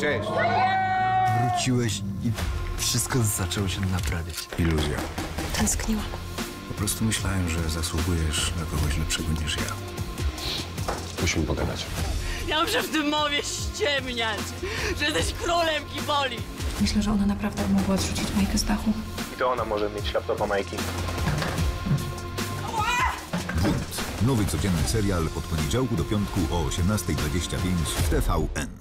Cześć. Wróciłeś i wszystko zaczęło się naprawiać. Iluzja. Tęskniłam. Po prostu myślałem, że zasługujesz na kogoś lepszego niż ja. Musimy pogadać. Ja muszę w tym mowie ściemniać, że jesteś królem kiboli. Myślę, że ona naprawdę mogła odrzucić Majkę z dachu. I to ona może mieć laptopa Majki. Nowy codzienny serial od poniedziałku do piątku o 18.25 w TVN.